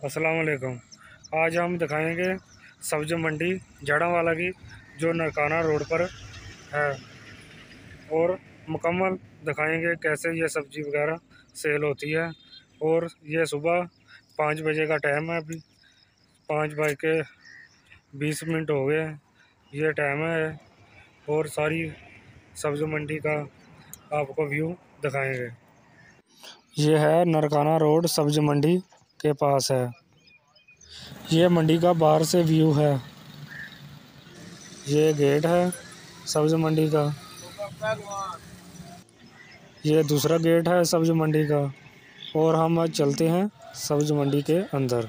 अस्सलाम वालेकुम आज हम दिखाएँगे सब्ज़ी मंडी वाला की, जो नरकाना रोड पर है। और मुकम्मल दिखाएँगे कैसे ये सब्ज़ी वगैरह सेल होती है। और ये सुबह पाँच बजे का टाइम है अभी। पाँच बज के बीस मिनट हो गए ये टाइम है। और सारी सब्ज़ी मंडी का आपको व्यू दिखाएँगे। ये है नरकाना रोड सब्ज़ी मंडी। के पास है। ये मंडी का बाहर से व्यू है। ये गेट है सब्ज़ मंडी का। ये दूसरा गेट है सब्ज़ मंडी का और हम आज चलते हैं सब्ज़ मंडी के अंदर।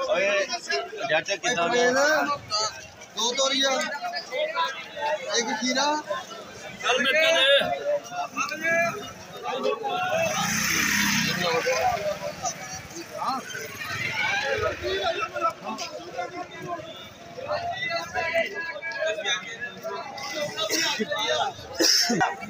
ਓਏ ਜੱਟ ਕਿਦਾਂ ਦੇ ਦੋ ਤੋਰੀਆਂ ਇੱਕ ਖੀਰਾ ਚੱਲ ਮਿਰਚਾਂ ਦੇ ਪਹਿਲਾਂ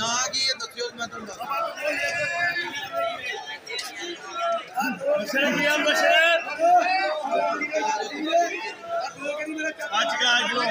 ನಾಗಿ ದೊತ್ತಿಯೋದು ಮಾತಾಡ आज का आज लोग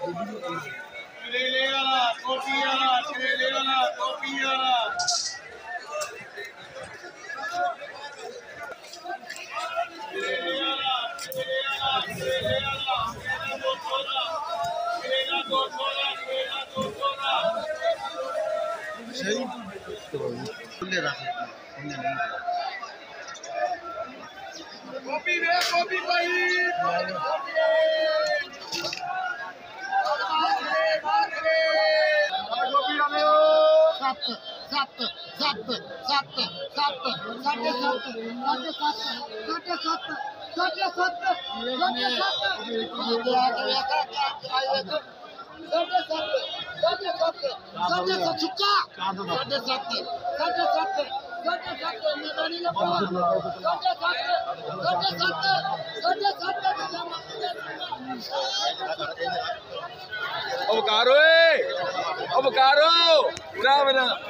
Copy there, copy by it. सत्त सत्त सत्त सत्त सत्त साढ़े सत्त साढ़े सत्त साढ़े सत्त साढ़े सत्त साढ़े सत्त साढ़े सत्त साढ़े सत्त साढ़े सत्त छुक्का साढ़े अब कारो अब कारो Grab it up.